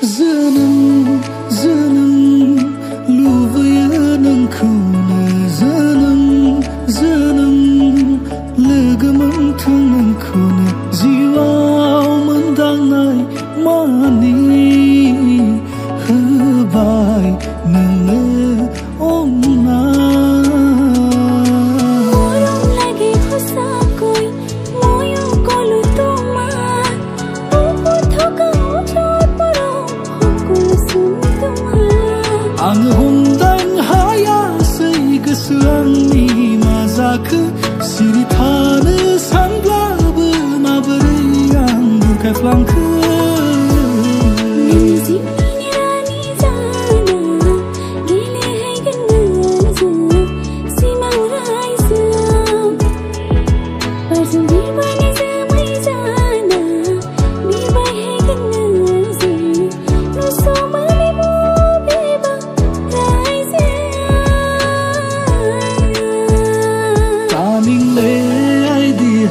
Canım, canım, luvaya nang khuni Canım, canım, lega mang thang nang khuni Jiwao mang dang nai mani Hư bài nang le om nai. Seni tanısam da bığıma bırıyan Dur kaflam kırık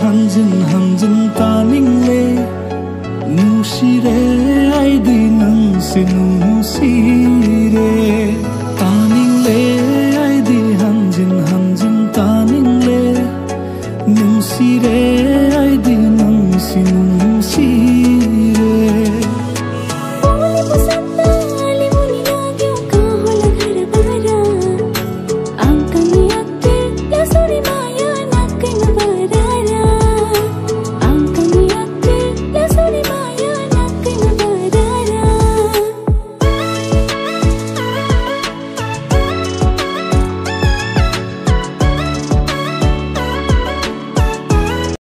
한진 한진 따닝레 누시레 아이디 눈시 누시